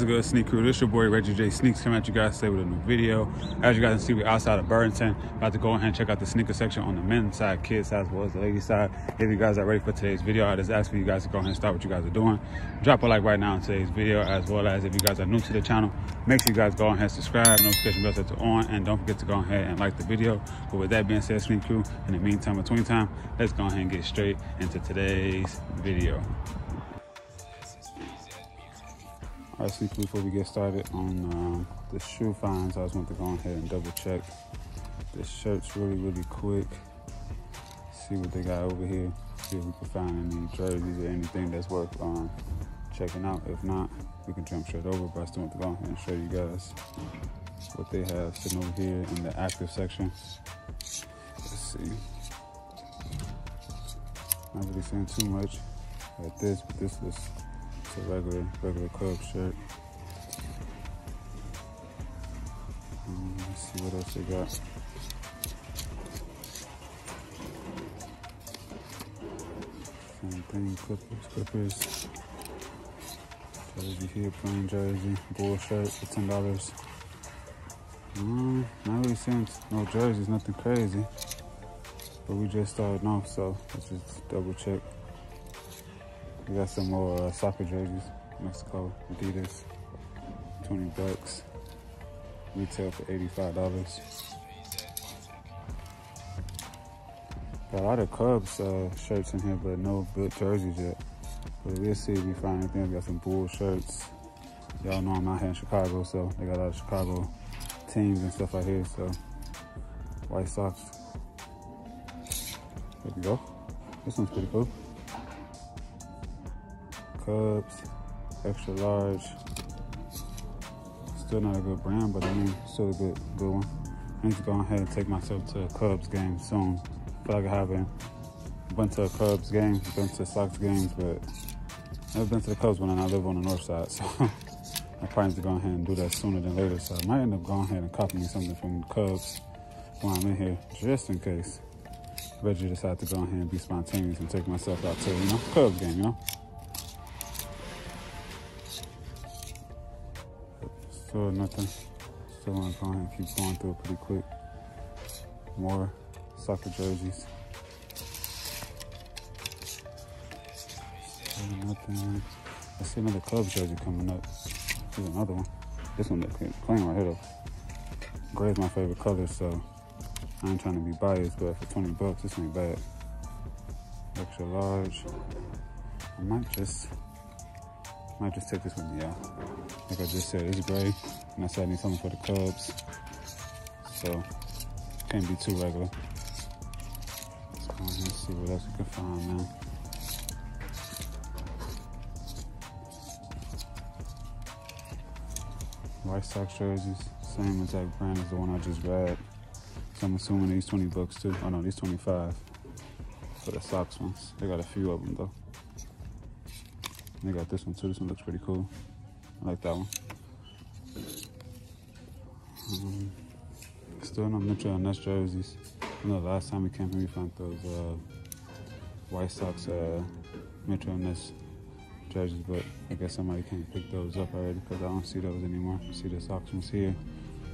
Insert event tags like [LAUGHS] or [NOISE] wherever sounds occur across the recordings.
What's good, Sneak Crew? This your boy Reggie Jay Sneakz coming at you guys today with a new video. As you guys can see, we're outside of Burlington. About to go ahead and check out the sneaker section on the men's side, kids side, as well as the ladies side. If you guys are ready for today's video, I just ask for you guys to go ahead and start what you guys are doing. Drop a like right now on today's video, as well as if you guys are new to the channel, make sure you guys go ahead and subscribe, notification bell set to on, and don't forget to go ahead and like the video. But with that being said, Sneak Crew, in the meantime, between time, let's go ahead and get straight into today's video. Sneak before we get started on uh, the shoe finds, I just want to go ahead and double check this shirt's really, really quick. See what they got over here. See if we can find any jerseys or anything that's worth um, checking out. If not, we can jump straight over, but I still want to go ahead and show you guys what they have sitting over here in the active section. Let's see. Not really seeing too much at this, but this is it's a regular, regular Cubs shirt. Um, let's see what else they got. Same thing, Clippers, Clippers. Jersey here, plain jersey, bull shirt for ten dollars. Um, not really seeing no jerseys, nothing crazy. But we just started off, so let's just double check. We got some more uh, soccer jerseys, Mexico, Adidas, 20 bucks. Retail for $85. Got a lot of Cubs uh, shirts in here, but no good jerseys yet. But we'll see if we find anything. We got some Bull shirts. Y'all know I'm out here in Chicago, so they got a lot of Chicago teams and stuff out here. So White Sox. There we go. This one's pretty cool. Cubs, extra large. Still not a good brand, but I mean, still a good, good one. I need to go ahead and take myself to a Cubs game soon. I feel like I haven't been to a Cubs game, been to Sox games, but never been to the Cubs one, and I live on the north side, [LAUGHS] so I probably need to go ahead and do that sooner than later. So I might end up going ahead and copying something from the Cubs while I'm in here, just in case. Reggie decide to go ahead and be spontaneous and take myself out to, you know, Cubs game, you know? Still nothing. Still on to go keep going through it pretty quick. More soccer jerseys. Still nothing. I see another Cubs jersey coming up. Here's another one. This one looks clean right here though. Gray is my favorite color, so I ain't trying to be biased, but for 20 bucks, this ain't bad. Extra large. I might just might just take this with me, y'all. Like I just said, it's gray. And I said I need something for the Cubs. So, can't be too regular. Let's go and see what else we can find, man. White Sox jerseys, same exact brand as the one I just grabbed. So I'm assuming these 20 bucks too. Oh no, these 25 for the Sox ones. They got a few of them though. They got this one too. This one looks pretty cool. I like that one. Um, still no Mitchell and Ness jerseys. I know last time we came here, we found those uh, White Sox uh, Mitchell and Ness jerseys, but I guess somebody can't pick those up already because I don't see those anymore. I see the Sox ones here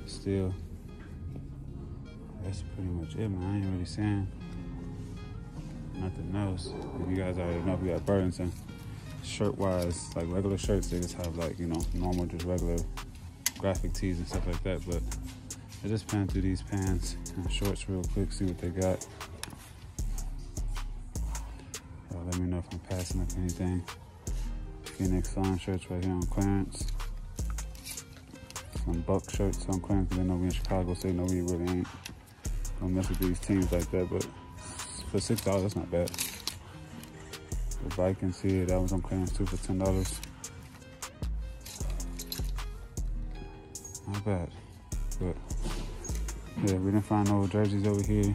still. That's pretty much it, man. I ain't really seeing nothing else. If you guys already know, we got Burlington shirt wise, like regular shirts, they just have like, you know, normal, just regular graphic tees and stuff like that. But I just pan through these pants and shorts real quick, see what they got. Uh, let me know if I'm passing up anything. Phoenix Sun shirts right here on clearance. Some Buck shirts on clearance. They know we in Chicago, so they know we really ain't gonna mess with these teams like that. But for six dollars, that's not bad. The Vikings here, that was on clearance too for ten dollars. Not bad, but yeah, we didn't find no jerseys over here.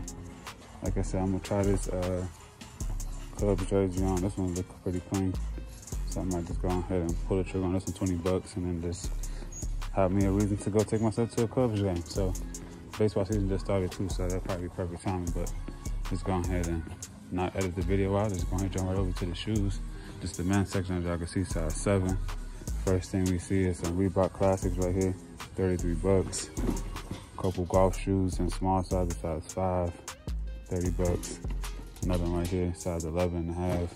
Like I said, I'm gonna try this uh, Cubs jersey on. This one looks pretty clean, so I might just go ahead and pull the trigger on this one, 20 bucks, and then just have me a reason to go take myself to a Cubs game. So baseball season just started too, so that'll probably be perfect timing. But just go ahead and not edit the video out. Just go ahead and jump right over to the shoes. Just the men's section, as y'all can see, size seven. First thing we see is some Reebok Classics right here, 33 bucks. Couple golf shoes in small size, size five, 30 bucks. Another one right here, size 11 and a half.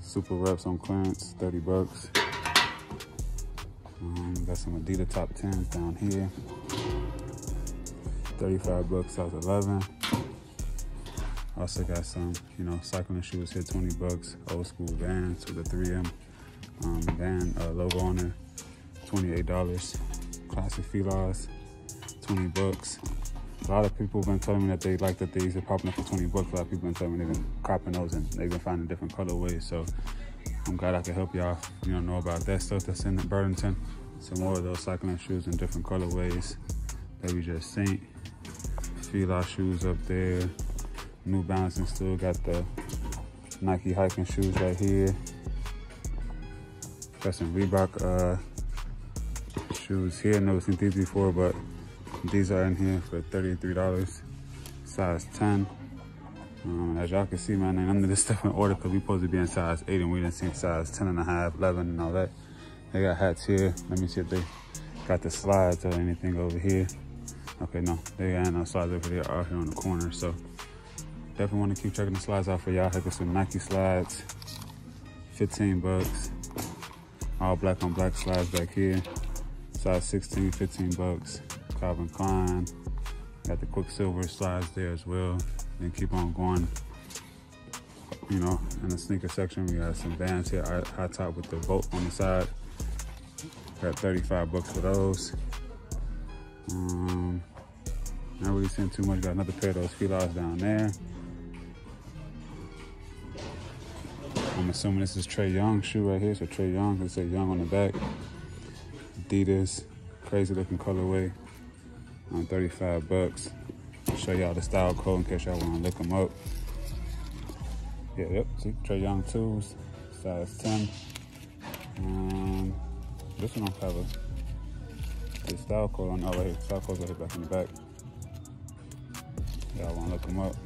Super reps on clearance, 30 bucks. Um, got some Adidas top 10s down here. 35 bucks, size 11. Also got some, you know, cycling shoes here, 20 bucks. Old school Vans with a 3M um, Van uh, logo on there, $28. Classic Filas, 20 bucks. A lot of people have been telling me that they like that these are popping up for 20 bucks. A lot of people have been telling me they've been copping those and they've been finding different colorways. So I'm glad I can help y'all, you know, know about that stuff that's in the Burlington. Some more of those cycling shoes in different colorways that we just seen. Fila shoes up there. New Balance and still got the Nike hiking shoes right here. Got some Reebok uh, shoes here. Never seen these before, but these are in here for $33, size 10. Um, as y'all can see, man, none of this [LAUGHS] stuff in order because we supposed to be in size 8 and we didn't see size 10 and a half, 11 and all that. They got hats here. Let me see if they got the slides or anything over here. Okay, no, they got no slides over there out here on the corner. So definitely want to keep checking the slides out for y'all. Have some Nike slides, 15 bucks. All black on black slides back here. Size 16, 15 bucks. Calvin Klein. Got the Quiksilver slides there as well. Then keep on going. You know, in the sneaker section, we got some Vans here, high top with the Volt on the side. Got 35 bucks for those. Um, not really seeing too much. Got another pair of those Filas down there. I'm assuming this is Trae Young shoe right here. So Trae Young, it say Young on the back. Adidas, crazy looking colorway. On 35 bucks. Show y'all the style code in case y'all want to look them up. Yeah, yep. See, Trae Young tools, size 10. Um, this one have a the style code on. Oh, right here. Style code's right here back in the back. Y'all want to look them up.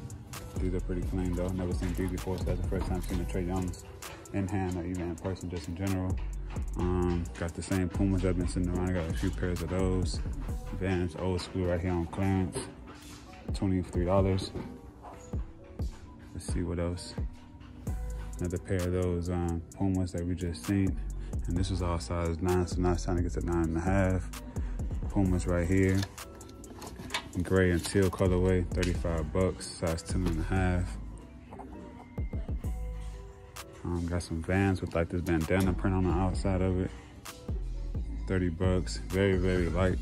These are pretty clean though. Never seen these before, so that's the first time seeing the Trae Youngs in hand or even in person, just in general. Um, got the same Pumas I've been sitting around. I got a few pairs of those. Vans old school right here on clearance, $23. Let's see what else. Another pair of those um, Pumas that we just seen. And this was all size nine, so now it's time to get to nine and a half. Pumas right here gray and teal colorway, 35 bucks, size 10 and a half. Um, got some Vans with like this bandana print on the outside of it. 30 bucks, very, very light.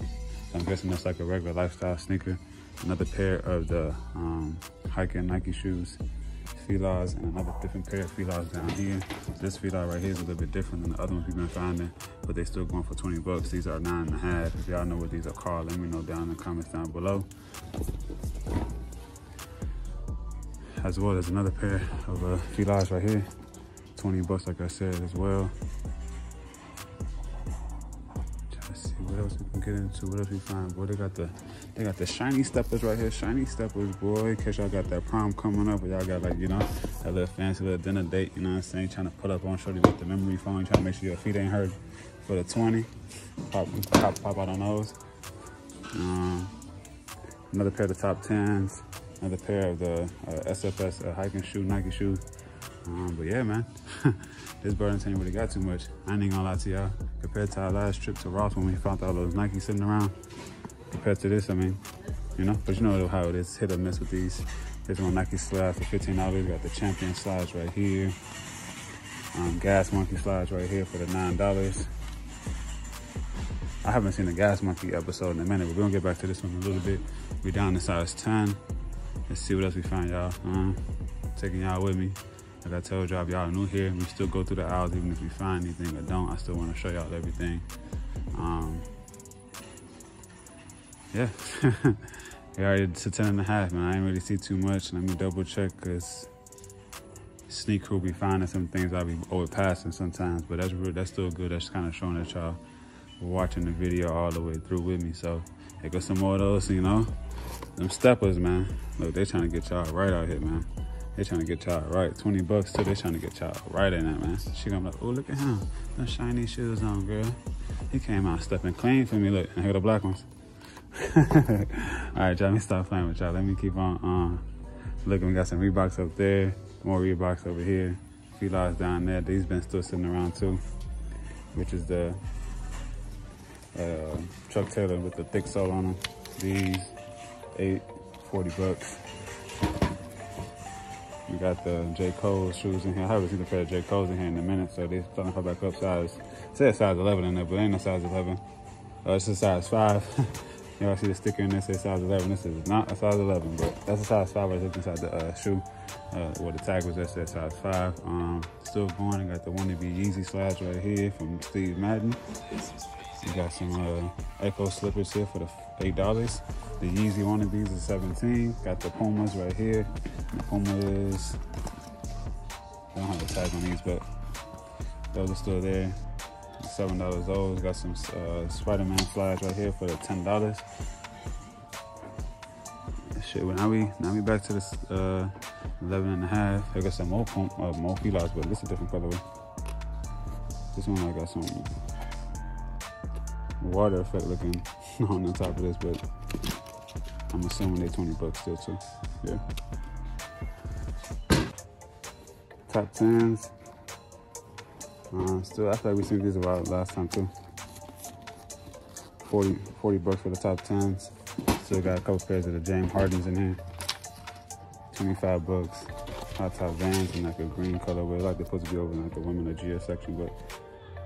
I'm guessing that's like a regular lifestyle sneaker. Another pair of the um, hiking Nike shoes, Filas, and another different pair of Filas down here. This Fila right here is a little bit different than the other ones we've been finding, but they still going for 20 bucks. These are nine and a half. If y'all know what these are called, let me know down in the comments down below. As well as another pair of uh, right here. 20 bucks, like I said, as well. To see what else we can get into. What else we find? Boy, they got the they got the shiny steppers right here. Shiny steppers, boy. In case y'all got that prom coming up, or y'all got like, you know, that little fancy little dinner date, you know what I'm saying? Trying to put up on shorty with the memory foam, trying to make sure your feet ain't hurt for the 20. Pop, pop, pop out on those. Um, another pair of the top 10s. Another pair of the uh, SFS uh, hiking shoe, Nike shoes. Um, but yeah, man, [LAUGHS] this Burlington ain't really got too much. I ain't gonna lie to y'all. Compared to our last trip to Ross when we found all those Nike sitting around, compared to this, I mean, you know, but you know how it is, hit or miss with these. Here's my Nike slides for $15. We got the Champion slides right here. Um, Gas Monkey slides right here for the $9. I haven't seen the Gas Monkey episode in a minute, but we're gonna get back to this one a little bit. We're down to size 10. Let's see what else we find, y'all. Uh, taking y'all with me. Like I told y'all, if y'all new here, we still go through the aisles even if we find anything or don't. I still want to show y'all everything. Um, yeah. we already to 10 and a half, man. I didn't really see too much. Let me double check because sneak will be finding some things I'll be overpassing sometimes, but that's real, that's still good. That's kind of showing that y'all were watching the video all the way through with me. So there go some more of those, you know, them steppers, man. Look, they trying to get y'all right out here, man. They trying to get y'all right. 20 bucks too. They trying to get y'all right in that, man. She gonna be like, oh, look at him. Them shiny shoes on, girl. He came out stepping clean for me. Look, and here the black ones. [LAUGHS] All right, y'all, let me stop playing with y'all. Let me keep on um, looking. We got some Reeboks up there. More Reeboks over here. Fila's down there. These been still sitting around too, which is the uh, Chuck Taylor with the thick sole on them. These, eight, 40 bucks. We got the J. Cole shoes in here. I haven't seen the pair of J. Cole's in here in a minute, so they're starting to come back up size. It says size 11 in there, but ain't no size 11. Uh, it's a size 5. [LAUGHS] Y'all see the sticker in there say size 11. This is not a size 11, but that's a size 5 right inside the uh, shoe. Uh, where the tag was that said size 5. Um, still going. I got the wannabe Yeezy slides right here from Steve Madden. We got some uh, Echo slippers here for the eight dollars. The Yeezy wannabes is 17. Got the Pumas right here. The Pumas. I don't have the tag on these, but those are still there. Seven dollars those. Got some uh, Spider-Man flags right here for the ten dollars. Shit, well, now we now we back to this uh, 11 and a half. I got some more pump, uh, more Filas, but this is a different colorway. This one I got some water effect looking [LAUGHS] on the top of this, but I'm assuming they're 20 bucks still too. Yeah. Top tens. Uh, still, I feel like we seen these about last time too. 40, 40 bucks for the top tens. Still got a couple pairs of the James Hardens in here. 25 bucks. Hot top vans in like a green colorway. Like they're supposed to be over in like the women or GS section, but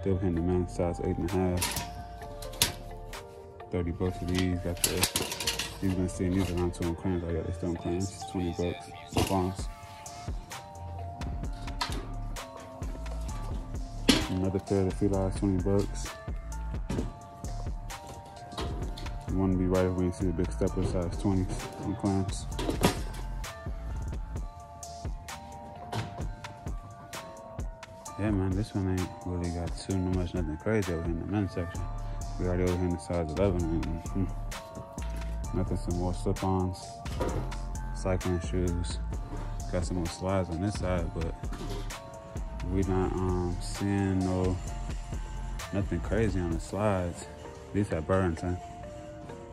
still hitting the men's size eight and a half. 30 bucks for these. Got the, these been seeing these around two on clearance. I got they still on clearance. 20 bucks. Bombs. Another pair of felines, 20 bucks. You want to be right when you see the big stepper size 20s on clearance. Yeah, man, this one ain't really got too much, nothing crazy over here in the men's section. We already over here in the size 11. And, mm, nothing, some more slip-ons, cycling shoes. Got some more slides on this side, but we not um, seeing no nothing crazy on the slides. These at Burlington.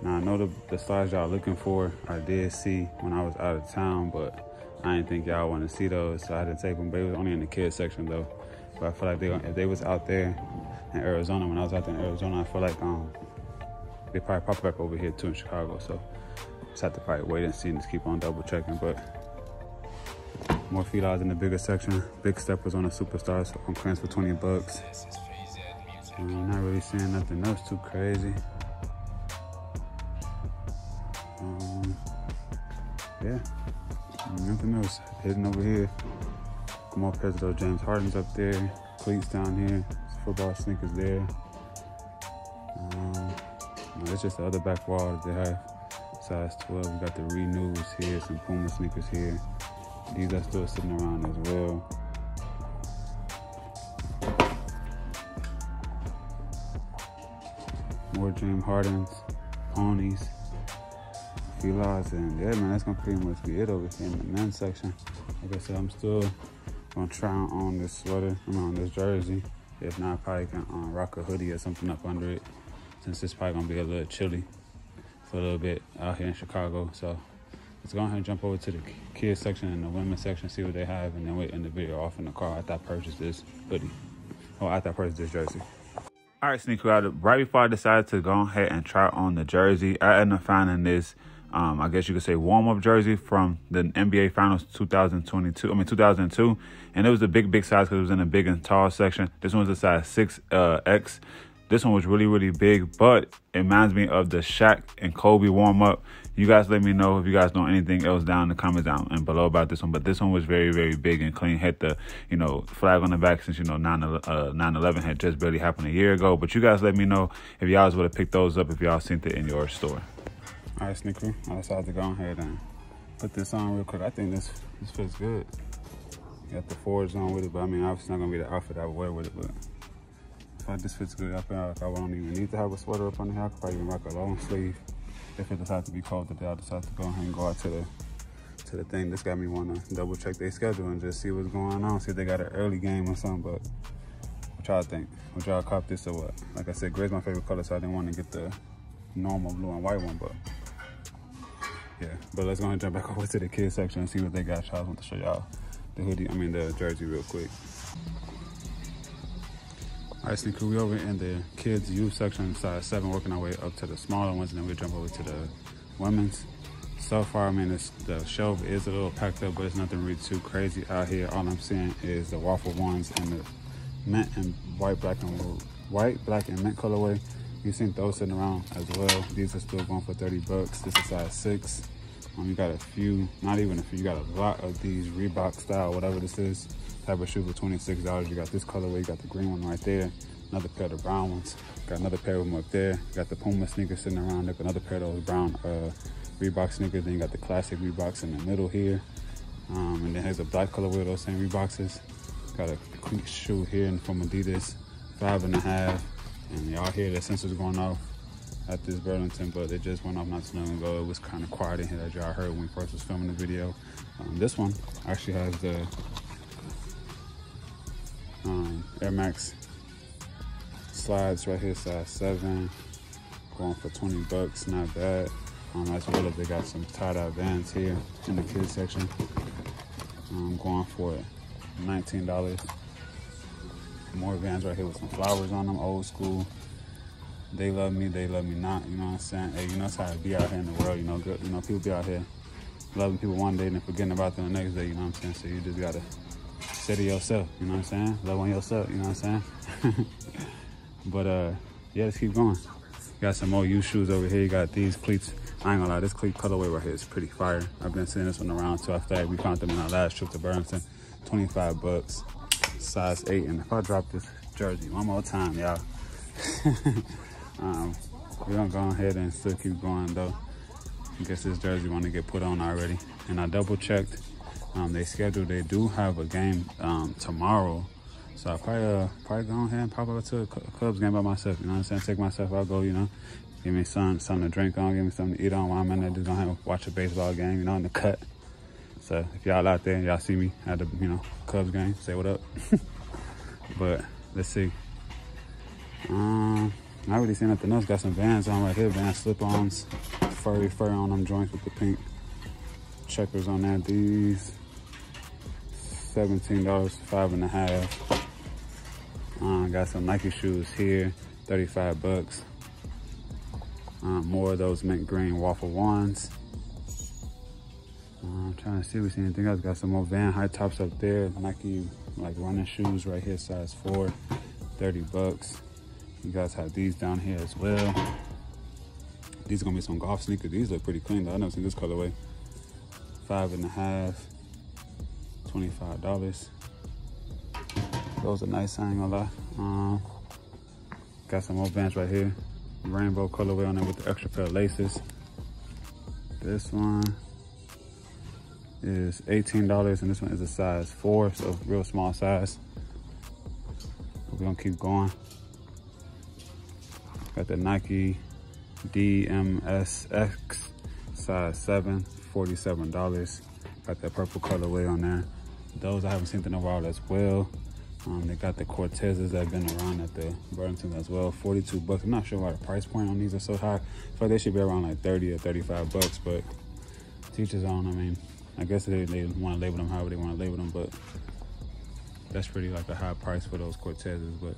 Now I know the, the slides y'all looking for, I did see when I was out of town, but I didn't think y'all want to see those, so I didn't take them. But it was only in the kids section though. But I feel like they, if they was out there, in Arizona. When I was out there in Arizona, I feel like um, they probably pop up over here too in Chicago. So just have to probably wait and see and just keep on double checking. But more felines in the bigger section. Big steppers on the superstars on clearance for 20 bucks. I'm not really seeing nothing else too crazy. Um, yeah, nothing else. Hidden over here. Pairs of those James Hardens up there. Cleats down here football sneakers there. Um, it's just the other back wall that they have. Size 12. We got the renews here, some Puma sneakers here. These are still sitting around as well. More James Hardens, ponies, felines, and yeah, man, that's gonna pretty much be it over here in the men's section. Like I said, I'm still gonna try on this sweater, I'm on this jersey. If not, I probably can um, rock a hoodie or something up under it since it's probably gonna be a little chilly for a little bit out here in Chicago. So let's go ahead and jump over to the kids section and the women's section, see what they have, and then wait in the video off in the car after I purchase this hoodie. Oh, after I purchase this jersey. All right, sneaker out. Right before I decided to go ahead and try on the jersey, I ended up finding this um, I guess you could say warm up jersey from the NBA Finals 2022. I mean 2002, and it was a big, big size because it was in a big and tall section. This one was a size six uh, X. This one was really, really big, but it reminds me of the Shaq and Kobe warm up. You guys let me know if you guys know anything else down in the comments down and below about this one. But this one was very, very big and clean. Had the, you know, flag on the back since, you know, 9 uh, 11 had just barely happened a year ago. But you guys let me know if y'all would have picked those up if y'all seen it in your store. All right, sneaker. I decided to go ahead and put this on real quick. I think this this fits good. Got the forwards on with it, but I mean, obviously not gonna be the outfit I would wear with it, but if I, this fits good, I feel like I don't even need to have a sweater up on the I could probably even rock a long sleeve. If it decides to be cold today, I decide to go ahead and go out to the to the thing. This got me want to double check their schedule and just see what's going on. See if they got an early game or something. But what y'all think? Would y'all cop this or what? Like I said, gray's my favorite color, so I didn't want to get the normal blue and white one. But yeah, but let's go ahead and jump back [LAUGHS] over to the kids section and see what they got. Y'all want to show y'all the hoodie, I mean the jersey real quick. All right, Sneaker, we over in the kids youth section, size seven, working our way up to the smaller ones, and then we jump over to the women's. So far, I mean, the shelf is a little packed up, but it's nothing really too crazy out here. All I'm seeing is the waffle ones and the mint and white, black, and white, black, and mint colorway. You've seen those sitting around as well. These are still going for 30 bucks. This is size six. Um, you got a few, not even a few, you got a lot of these Reebok style, whatever this is type of shoe for $26. You got this colorway, you got the green one right there. Another pair of the brown ones. Got another pair of them up there. Got the Puma sneakers sitting around there. Another pair of those brown uh, Reebok sneakers. Then you got the classic Reeboks in the middle here. Um, and then has a black colorway of those same Reeboks. Got a cleat shoe here from Adidas, five and a half. And y'all hear the sensors going off at this Burlington, but it just went off not too long ago. It was kind of quiet in here that y'all heard when we first was filming the video. Um, this one actually has the um, Air Max slides right here, size seven, going for 20 bucks, not bad. Um, as well as they got some tie-dye vans here in the kids section. Um, going for $19. More vans right here with some flowers on them, old school. They love me, they love me not, you know what I'm saying? Hey, you know, that's how it be out here in the world, you know, good, you know, people be out here loving people one day and then forgetting about them the next day, you know what I'm saying? So you just gotta say to yourself, you know what I'm saying? Love on yourself, you know what I'm saying? [LAUGHS] but uh, yeah, let's keep going. Got some more U shoes over here. You got these cleats. I ain't gonna lie, this cleat colorway right here is pretty fire. I've been seeing this one around too. I feel like we found them in our last trip to Burlington. 25 bucks, size eight. And if I drop this jersey one more time, y'all, [LAUGHS] um, we're gonna go ahead and still keep going though. I guess this jersey wanna get put on already. And I double checked um, they scheduled, they do have a game um, tomorrow. So I'll probably, uh, probably go ahead and pop over to a Cubs game by myself. You know what I'm saying? Take myself out, go, you know, give me some, something to drink on, give me something to eat on while I'm in there. Just gonna have, watch a baseball game, you know, in the cut. So if y'all out there, y'all see me at the, you know, Cubs game, say what up. [LAUGHS] but let's see. Um, not really seeing nothing else. Got some Vans on right here, Vans slip-ons, furry fur on them joints with the pink checkers on that. These $17, five and a half. Uh, got some Nike shoes here, 35 bucks. Uh, more of those mint green waffle ones. Uh, I'm trying to see if we see anything else. Got some more Van high tops up there. Nike like running shoes right here, size four, 30 bucks. You guys have these down here as well. These are gonna be some golf sneakers. These look pretty clean though. I never seen this colorway. Five and a half. $25. Those are nice, I ain't gonna lie. Um, got some more Vans right here. Rainbow colorway on there with the extra pair of laces. This one is $18 and this one is a size four, so real small size. We're gonna keep going. Got the Nike DMSX size seven, $47. Got that purple colorway on there. Those I haven't seen in a while as well. Um, they got the Cortezes that have been around at the Burlington as well. 42 bucks. I'm not sure why the price point on these are so high. I like they should be around like 30 or 35 bucks, but teachers on. I mean, I guess they, they want to label them however they want to label them, but that's pretty like a high price for those Cortezes. But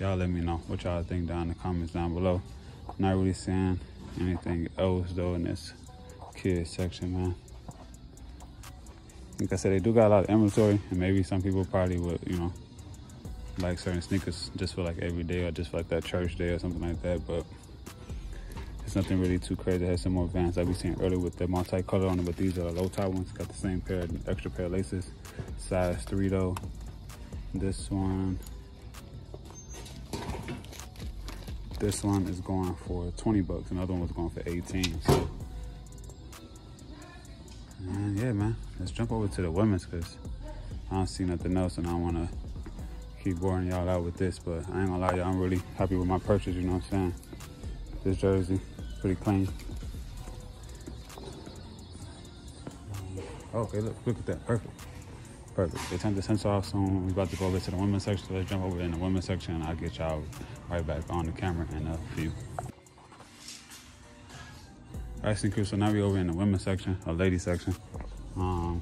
y'all let me know what y'all think down in the comments down below. Not really saying anything else though in this kids section, man like I said, they do got a lot of inventory, and maybe some people probably would, you know, like certain sneakers just for like every day or just for like that church day or something like that. But it's nothing really too crazy. It has some more Vans I be seeing earlier with the multi-color on them, but these are the low top ones. Got the same pair, extra pair of laces. Size three though. This one. This one is going for 20 bucks. Another one was going for 18. So yeah, man, let's jump over to the women's because I don't see nothing else and I want to keep boring y'all out with this. But I ain't gonna lie, y'all, I'm really happy with my purchase, you know what I'm saying? This jersey, pretty clean. Okay, look, look at that. Perfect. Perfect. They turned the sensor off soon. We're about to go over to the women's section. Let's jump over in the women's section and I'll get y'all right back on the camera in a few. All right, Sneak so now we're over in the women's section, or ladies section. Um,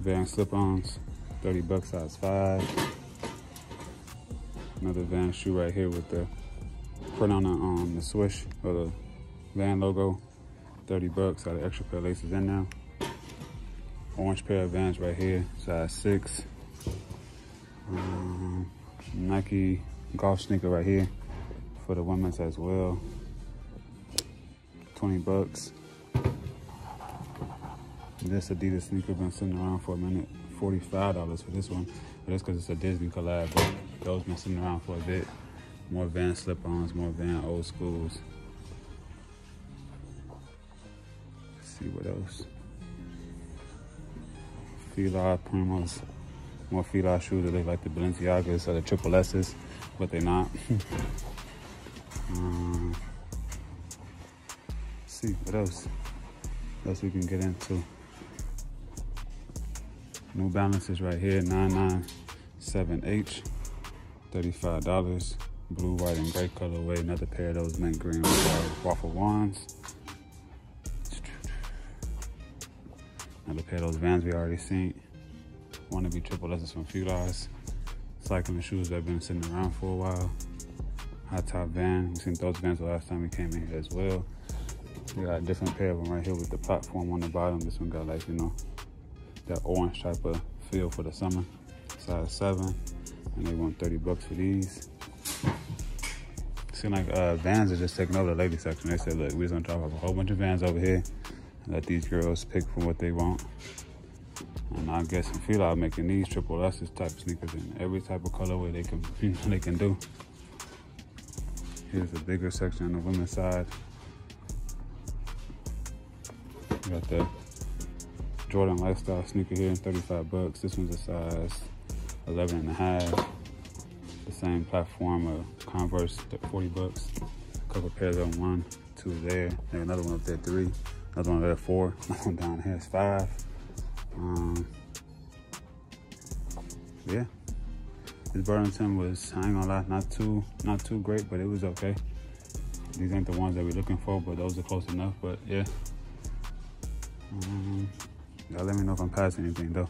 Van slip-ons, 30 bucks, size five. Another Van shoe right here with the print on the, um, the swoosh or the Van logo, 30 bucks. Got an extra pair of laces in now. Orange pair of Vans right here, size six. Um, Nike golf sneaker right here for the women's as well. 20 bucks. This Adidas sneaker been sitting around for a minute. $45 for this one. But that's because it's a Disney collab. But those been sitting around for a bit. More Van slip-ons, more Van old schools. Let's see what else. Fila Primos. More Fila shoes that look like the Balenciagas or the Triple S's, but they're not. [LAUGHS] um, see what else. What else we can get into. New Balances right here, 997H, $35. Blue, white, and gray colorway. Another pair of those mint green waffle wands. Another pair of those Vans we already seen. Wanna be triple S's from Filas. Cycling shoes that have been sitting around for a while. High top van. We seen those Vans the last time we came in here as well. We got a different pair of them right here with the platform on the bottom. This one got like, you know, that orange type of feel for the summer. Size seven, and they want 30 bucks for these. Seem like uh, Vans are just taking over the lady section. They said, look, we're just gonna drop off a whole bunch of Vans over here and let these girls pick from what they want. And I guess and feel like making these triple S's type sneakers in every type of colorway they can [LAUGHS] they can do. Here's a bigger section on the women's side. Got the Jordan Lifestyle sneaker here, in 35 bucks. This one's a size 11 and a half. The same platform of Converse, 40 bucks. Couple pairs them, one, two there. And another one up there, three. Another one up there, four. [LAUGHS] Another one down here is five. Um, yeah. This Burlington was, I ain't gonna lie, not too, not too great, but it was okay. These ain't the ones that we're looking for, but those are close enough, but yeah. Um, Y'all let me know if I'm passing anything though.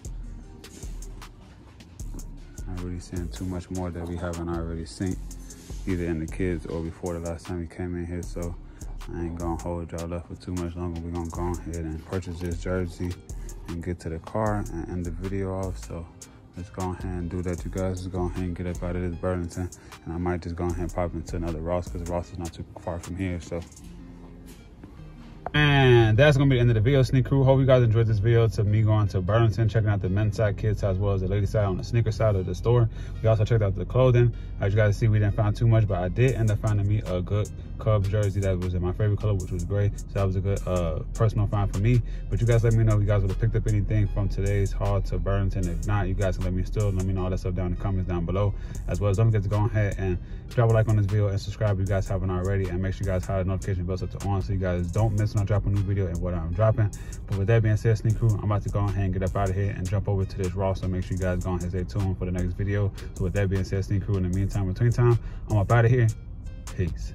Not really seeing too much more that we haven't already seen, either in the kids or before the last time we came in here. So I ain't gonna hold y'all up for too much longer. We're gonna go ahead and purchase this jersey and get to the car and end the video off. So let's go ahead and do that, you guys. Let's go ahead and get up out of this Burlington. And I might just go ahead and pop into another Ross because Ross is not too far from here. So and that's gonna be the end of the video, Sneak Crew. Hope you guys enjoyed this video to me going to Burlington, checking out the men's side, kids side, as well as the ladies side on the sneaker side of the store. We also checked out the clothing. As you guys see, we didn't find too much, but I did end up finding me a good Cubs jersey that was in my favorite color, which was gray. So that was a good uh, personal find for me. But you guys let me know if you guys would have picked up anything from today's haul to Burlington. If not, you guys can let me still let me know all that stuff down in the comments down below. As well as don't forget to go ahead and drop a like on this video and subscribe if you guys haven't already. And make sure you guys have the notification bell set to on so you guys don't miss when I drop a new video and what I'm dropping. But with that being said, Sneak Crew, I'm about to go ahead and get up out of here and jump over to this Raw. So make sure you guys go ahead and stay tuned for the next video. So with that being said, Sneak Crew, in the meantime, between time, I'm up out of here. Peace.